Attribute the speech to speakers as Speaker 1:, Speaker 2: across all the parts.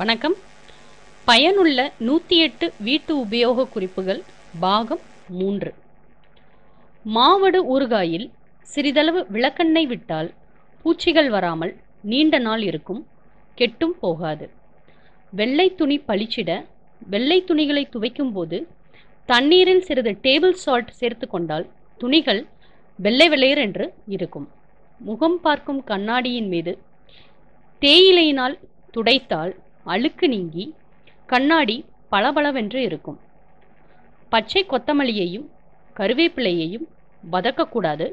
Speaker 1: வணக்கம். பயனுள்ள நூற்றி எட்டு வீட்டு உபயோக குறிப்புகள் பாகம் மூன்று. மாவடு ஊறுகாயில் சிறிதளவு விளக்கெண்ணெய் விட்டால் பூச்சிகள் வராமல் நீண்ட நாள் இருக்கும் கெட்டும் போகாது. வெள்ளை துணி பளிச்சிட வெள்ளை துணிகளை துவைக்கும் போது தண்ணீரில் சிறிது டேபிள் சால்ட் சேர்த்து கொண்டால் துணிகள் வெள்ளை வெள்ளையர் என்று இருக்கும். முகம் பார்க்கும் கண்ணாடியின் மீது தேயிலையினால் துடைத்தால் அழுக்கு நீங்கி கண்ணாடி பளபளவென்று இருக்கும். பச்சை கொத்தமல்லியையும் கருவேப்பிலையையும் வதக்கக்கூடாது.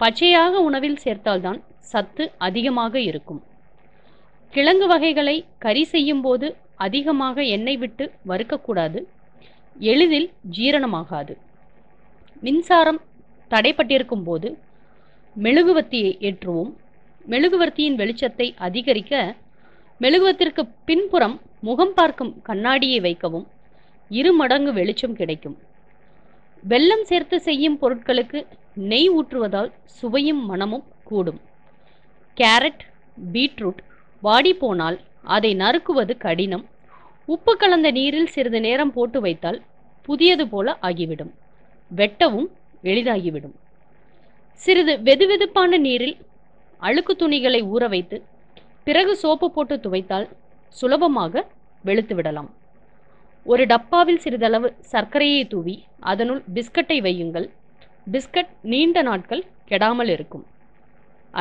Speaker 1: பச்சையாக உணவில் சேர்த்தால்தான் சத்து அதிகமாக இருக்கும். கிழங்கு வகைகளை கறி செய்யும் போது அதிகமாக எண்ணெய் விட்டு வறுக்கக்கூடாது. எளிதில் ஜீரணமாகாது. மின்சாரம் தடைப்பட்டிருக்கும் போது மெழுகுவர்த்தியை ஏற்றுவோம். மெழுகுவர்த்தியின் வெளிச்சத்தை அதிகரிக்க மெழுகுவத்திற்கு பின்புறம் முகம் பார்க்கும் கண்ணாடியை வைக்கவும் இரு மடங்கு வெளிச்சம் கிடைக்கும். வெல்லம் சேர்த்து செய்யும் பொருட்களுக்கு நெய் ஊற்றுவதால் சுவையும் மனமும் கூடும். கேரட் பீட்ரூட் வாடி போனால் அதை நறுக்குவது கடினம். உப்பு கலந்த நீரில் சிறிது நேரம் போட்டு வைத்தால் புதியது போல ஆகிவிடும். வெட்டவும் எளிதாகிவிடும். சிறிது வெதுவெதுப்பான நீரில் அழுக்கு துணிகளை ஊற வைத்து பிறகு சோப்பு போட்டு துவைத்தால் சுலபமாக வெளுத்து விடலாம். ஒரு டப்பாவில் சிறிதளவு சர்க்கரையை தூவி அதனுள் பிஸ்கட்டை வையுங்கள். பிஸ்கட் நீண்ட நாட்கள் கெடாமல் இருக்கும்.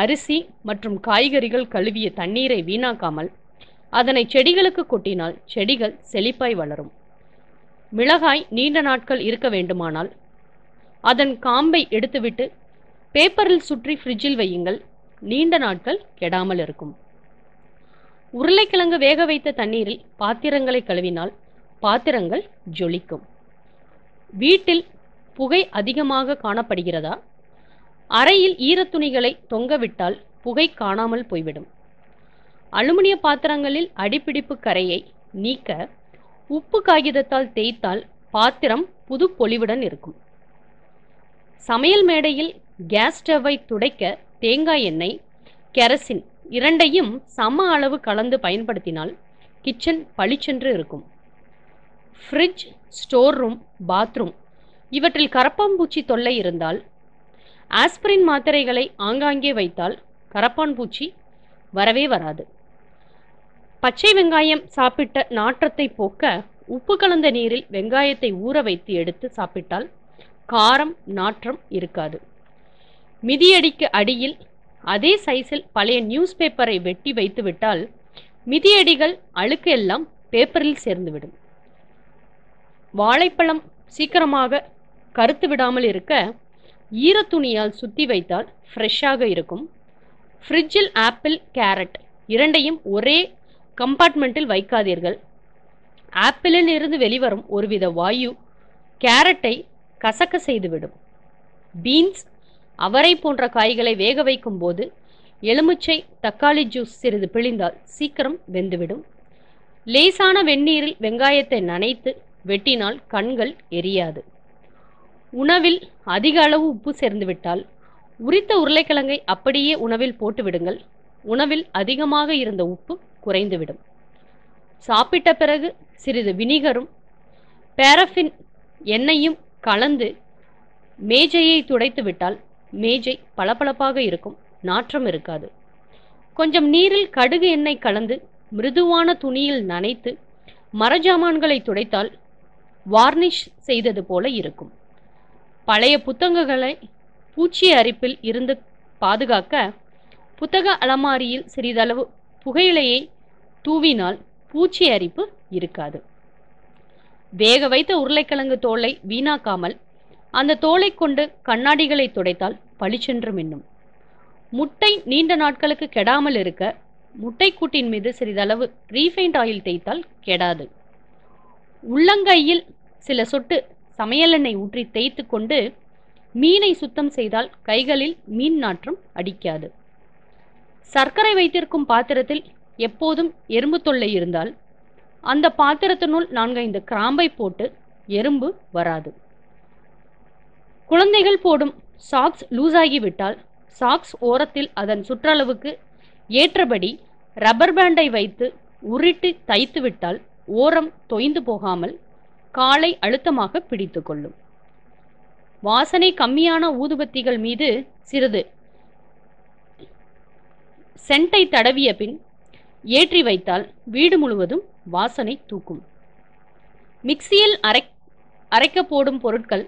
Speaker 1: அரிசி மற்றும் காய்கறிகள் கழுவிய தண்ணீரை வீணாக்காமல் அதனை செடிகளுக்கு கொட்டினால் செடிகள் செழிப்பாய் வளரும். மிளகாய் நீண்ட நாட்கள் இருக்க வேண்டுமானால் அதன் காம்பை எடுத்துவிட்டு பேப்பரில் சுற்றி ஃப்ரிட்ஜில் வையுங்கள். நீண்ட நாட்கள் கெடாமல் இருக்கும். உருளைக்கிழங்கு வேக வைத்த தண்ணீரில் பாத்திரங்களை கழுவினால் பாத்திரங்கள் ஜொலிக்கும். வீட்டில் புகை அதிகமாக காணப்படுகிறதா? அறையில் ஈரத்துணிகளை தொங்கவிட்டால் புகை காணாமல் போய்விடும். அலுமினிய பாத்திரங்களில் அடிப்பிடிப்பு கரையை நீக்க உப்பு காகிதத்தால் தேய்த்தால் பாத்திரம் புது பொலிவுடன் இருக்கும். சமையல் மேடையில் கேஸ் ஸ்டவ்வை துடைக்க தேங்காய் எண்ணெய் கெரசின் இரண்டையும் சம அளவு கலந்து பயன்படுத்தினால் கிச்சன் பளிச்சென்று இருக்கும். ஃப்ரிட்ஜ் ஸ்டோர் ரூம் பாத்ரூம் இவற்றில் கரப்பான்பூச்சி தொல்லை இருந்தால் ஆஸ்பிரின் மாத்திரைகளை ஆங்காங்கே வைத்தால் கரப்பான்பூச்சி வரவே வராது. பச்சை வெங்காயம் சாப்பிட்ட நாற்றத்தை போக்க உப்பு கலந்த நீரில் வெங்காயத்தை ஊற வைத்து எடுத்து சாப்பிட்டால் காரம் நாற்றம் இருக்காது. மிதியடிக்கு அடியில் அதே சைஸில் பழைய நியூஸ் பேப்பரை வெட்டி வைத்துவிட்டால் மிதியடிகள் அழுக்கு எல்லாம் பேப்பரில் சேர்ந்துவிடும். வாழைப்பழம் சீக்கிரமாக கருத்து விடாமல் இருக்க ஈரத்துணியால் சுத்தி வைத்தால் ஃப்ரெஷ்ஷாக இருக்கும். ஃப்ரிட்ஜில் ஆப்பிள் கேரட் இரண்டையும் ஒரே கம்பார்ட்மெண்ட்டில் வைக்காதீர்கள். ஆப்பிளில் இருந்து வெளிவரும் ஒருவித வாயு கேரட்டை கசக்க செய்துவிடும். பீன்ஸ் அவரை போன்ற காய்களை வேக வைக்கும் போது எலுமிச்சை தக்காளி ஜூஸ் சிறிது பிழிந்தால் சீக்கிரம் வெந்துவிடும். லேசான வெந்நீரில் வெங்காயத்தை நனைத்து வெட்டினால் கண்கள் எரியாது. உணவில் அதிக அளவு உப்பு சேர்ந்துவிட்டால் உரித்த உருளைக்கிழங்கை அப்படியே உணவில் போட்டுவிடுங்கள் உணவில் அதிகமாக இருந்த உப்பு குறைந்துவிடும். சாப்பிட்ட பிறகு சிறிது வினிகரும் பேரஃபின் எண்ணெயும் கலந்து மேஜையை துடைத்துவிட்டால் மேஜை பளபளப்பாக இருக்கும். நாற்றம் இருக்காது. கொஞ்சம் நீரில் கடுகு எண்ணெய் கலந்து மிருதுவான துணியில் நனைத்து மரஜாமான்களை துடைத்தால் வார்னிஷ் செய்தது போல இருக்கும். பழைய புத்தகங்களை பூச்சி அரிப்பில் இருந்து பாதுகாக்க புத்தக அலமாரியில் சிறிதளவு புகையிலையை தூவினால் பூச்சி அரிப்பு இருக்காது. வேக வைத்த உருளைக்கிழங்கு தோலை வீணாக்காமல் அந்த தோலை கொண்டு கண்ணாடிகளை துடைத்தால் பளிச்சென்று மின்னும். முட்டை நீண்ட நாட்களுக்கு கெடாமல் இருக்க முட்டைக்கூட்டின் மீது சிறிதளவு ரீஃபைண்ட் ஆயில் தேய்த்தால் கெடாது. உள்ளங்கையில் சில சொட்டு சமையலெண்ணெய் ஊற்றி தேய்த்து கொண்டு மீனை சுத்தம் செய்தால் கைகளில் மீன் நாற்றம் அடிக்காது. சர்க்கரை வைத்திருக்கும் பாத்திரத்தில் எப்போதும் எறும்பு தொல்லை இருந்தால் அந்த பாத்திரத்தினுள் நான்கைந்து கிராம்பை போட்டு எறும்பு வராது. குழந்தைகள் போடும் சாக்ஸ் லூஸாகிவிட்டால் சாக்ஸ் ஓரத்தில் அதன் சுற்றளவுக்கு ஏற்றபடி ரப்பர் பேண்டை வைத்து உருட்டி தைத்துவிட்டால் ஓரம் தொய்ந்து போகாமல் காலை அழுத்தமாக பிடித்து கொள்ளும். வாசனை கம்மியான ஊதுபத்திகள் மீது சிறிது சென்ட்டை தடவிய பின் ஏற்றி வைத்தால் வீடு முழுவதும் வாசனை தூக்கும். மிக்சியில் அரை அரைக்க போடும் பொருட்கள்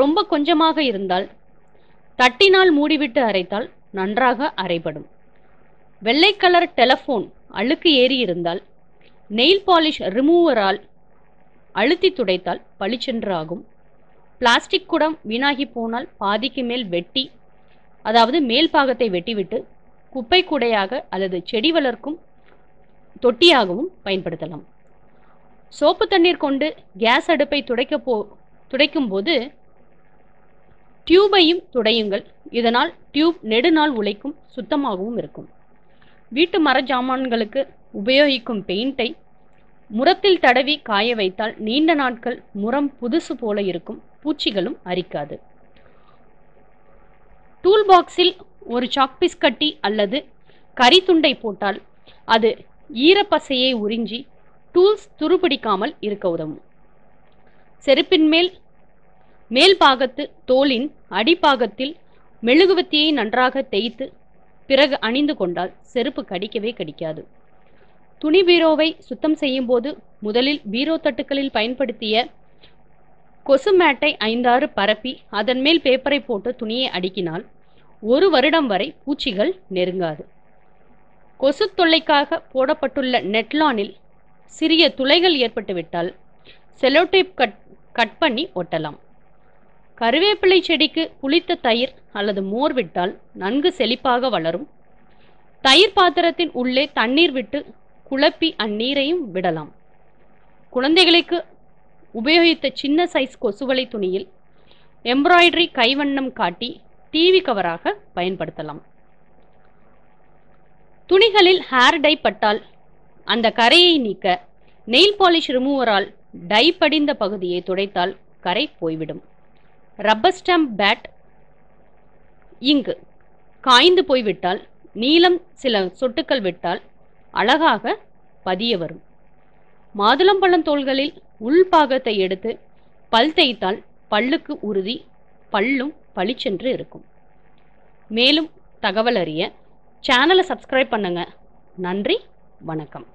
Speaker 1: ரொம்ப கொஞ்சமாக இருந்தால் தட்டினால் மூடிவிட்டு அரைத்தால் நன்றாக அரைபடும். வெள்ளை கலர் டெலஃபோன் அழுக்கு ஏறி இருந்தால் நெயில் பாலிஷ் ரிமூவரால் அழுத்தி துடைத்தால் பளிச்சென்று ஆகும். பிளாஸ்டிக் குடம் வீணாகி போனால் பாதிக்கு மேல் வெட்டி அதாவது மேல் பாகத்தை வெட்டிவிட்டு குப்பை கூடையாக அல்லது செடி வளர்க்கும் தொட்டியாகவும் பயன்படுத்தலாம். சோப்பு தண்ணீர் கொண்டு கேஸ் அடுப்பை துடைக்க போ துடைக்கும் போது டியூபையும் துடையுங்கள். இதனால் டியூப் நெடுநாள் உழைக்கும் சுத்தமாகவும் இருக்கும். வீட்டு மர ஜாமான்களுக்கு உபயோகிக்கும் பெயிண்டை முரத்தில் தடவி காய வைத்தால் நீண்ட நாட்கள் முரம் புதுசு போல இருக்கும் பூச்சிகளும் அரிக்காது. டூல் பாக்ஸில் ஒரு சாக்பீஸ் கட்டி அல்லது கறி துண்டை போட்டால் அது ஈரப்பசையை உறிஞ்சி டூல்ஸ் துருபிடிக்காமல் இருக்க உதவும். செருப்பின் மேல் மேல் பாகத்து தோலின் அடிப்பாகத்தில் மெழுகுவத்தியை நன்றாக தேய்த்து பிறகு அணிந்து கொண்டால் செருப்பு கடிக்கவே கடிக்காது. துணி பீரோவை சுத்தம் செய்யும் போது முதலில் பீரோ தட்டுக்களில் பயன்படுத்திய கொசு மேட்டை ஐந்தாறு பரப்பி அதன் மேல் பேப்பரை போட்டு துணியை அடுக்கினால் ஒரு வருடம் வரை பூச்சிகள் நெருங்காது. கொசு தொல்லைக்காக போடப்பட்டுள்ள நெட்லானில் சிறிய துளைகள் ஏற்பட்டுவிட்டால் செலோடேப் கட் கட் பண்ணி ஒட்டலாம். கருவேப்பிலை செடிக்கு புளித்த தயிர் அல்லது மோர் விட்டால் நன்கு செழிப்பாக வளரும். தயிர் பாத்திரத்தின் உள்ளே தண்ணீர் விட்டு குழப்பி அந்நீரையும் விடலாம். குழந்தைகளுக்கு உபயோகித்த சின்ன சைஸ் கொசுவலை துணியில் எம்ப்ராய்டரி கைவண்ணம் காட்டி டிவி கவராக பயன்படுத்தலாம். துணிகளில் ஹேர் டை பட்டால் அந்த கரையை நீக்க நெயில் பாலிஷ் ரிமூவரால் டை படிந்த பகுதியை துடைத்தால் கரை போய்விடும். ரப்பர் ஸ்டாம்ப் பேட் இங்கு காய்ந்து போய்விட்டால் நீளம் சில சொட்டுக்கள் விட்டால் அழகாக பதிய வரும். மாதுளம்பழம் தோள்களில் உள்பாகத்தை எடுத்து பல் தேய்த்தால் பல்லுக்கு உறுதி பல்லும் பளிச்சென்று இருக்கும். மேலும் தகவல் அறிய சேனலை சப்ஸ்கிரைப் பண்ணுங்க. நன்றி வணக்கம்.